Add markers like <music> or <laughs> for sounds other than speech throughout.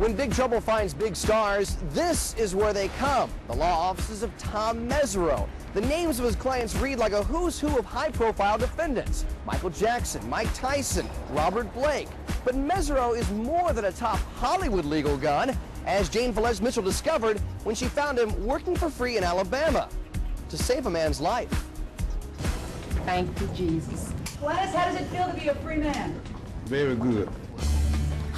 When Big Trouble finds big stars, this is where they come. The law offices of Tom Mesereau. The names of his clients read like a who's who of high-profile defendants. Michael Jackson, Mike Tyson, Robert Blake. But Mesereau is more than a top Hollywood legal gun, as Jane Velez Mitchell discovered when she found him working for free in Alabama to save a man's life. Thank you, Jesus. Gladys, how does it feel to be a free man? Very good.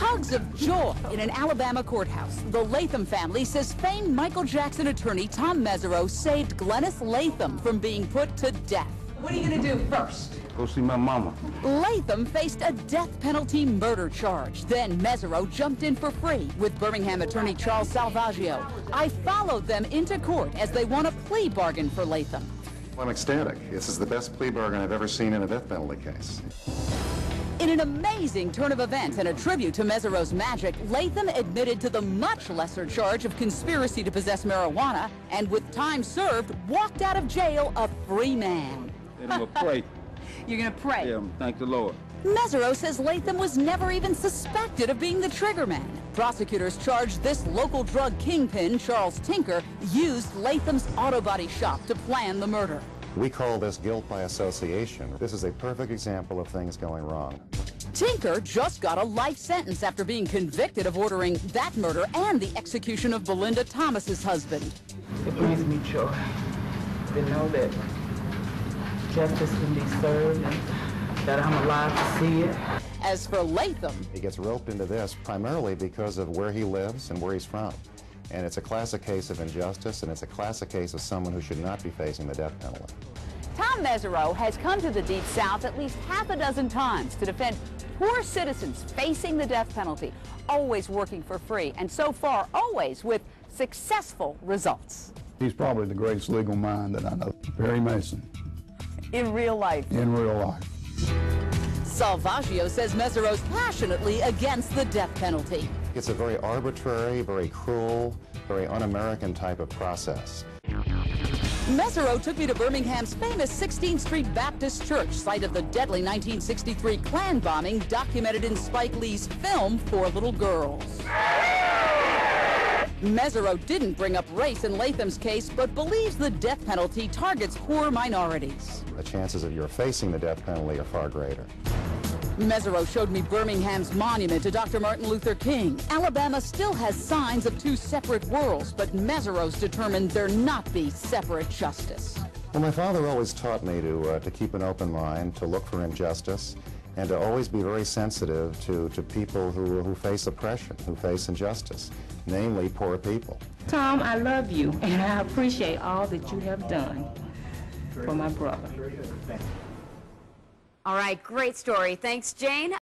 Hugs of joy in an Alabama courthouse. The Latham family says famed Michael Jackson attorney Tom Mesereau saved Glennis Latham from being put to death. What are you going to do first? Go see my mama. Latham faced a death penalty murder charge. Then Mesereau jumped in for free with Birmingham attorney Charles Salvaggio. I followed them into court as they won a plea bargain for Latham. I'm ecstatic. This is the best plea bargain I've ever seen in a death penalty case. In an amazing turn of events and a tribute to Mesereau's magic, Latham admitted to the much lesser charge of conspiracy to possess marijuana and with time served, walked out of jail a free man. And I'm <laughs> gonna pray. You're going to pray. Yeah, thank the Lord. Mesereau says Latham was never even suspected of being the triggerman. Prosecutors charged this local drug kingpin, Charles Tinker, used Latham's auto body shop to plan the murder. We call this guilt by association. This is a perfect example of things going wrong. Tinker just got a life sentence after being convicted of ordering that murder and the execution of Belinda Thomas's husband. It brings me joy to know that justice can be served and that I'm alive to see it. As for Latham, He gets roped into this primarily because of where he lives and where he's from. And it's a classic case of injustice, and it's a classic case of someone who should not be facing the death penalty. Tom Mesereau has come to the Deep South at least half a dozen times to defend poor citizens facing the death penalty, always working for free, and so far always with successful results. He's probably the greatest legal mind that I know. Perry Mason, In real life. in real life. Salvaggio says Mesereau's passionately against the death penalty. It's a very arbitrary, very cruel, very un-American type of process. Mesereau took me to Birmingham's famous 16th Street Baptist Church, site of the deadly 1963 Klan bombing documented in Spike Lee's film Four Little Girls. Mesereau didn't bring up race in Latham's case, but believes the death penalty targets poor minorities. The chances of your facing the death penalty are far greater. Mesereau showed me Birmingham's monument to Dr. Martin Luther King. Alabama still has signs of two separate worlds, but Mesereau's determined there not be separate justice. Well, my father always taught me to, uh, to keep an open mind, to look for injustice, and to always be very sensitive to, to people who, who face oppression, who face injustice, namely poor people. Tom, I love you, and I appreciate all that you have done for my brother. All right, great story. Thanks, Jane.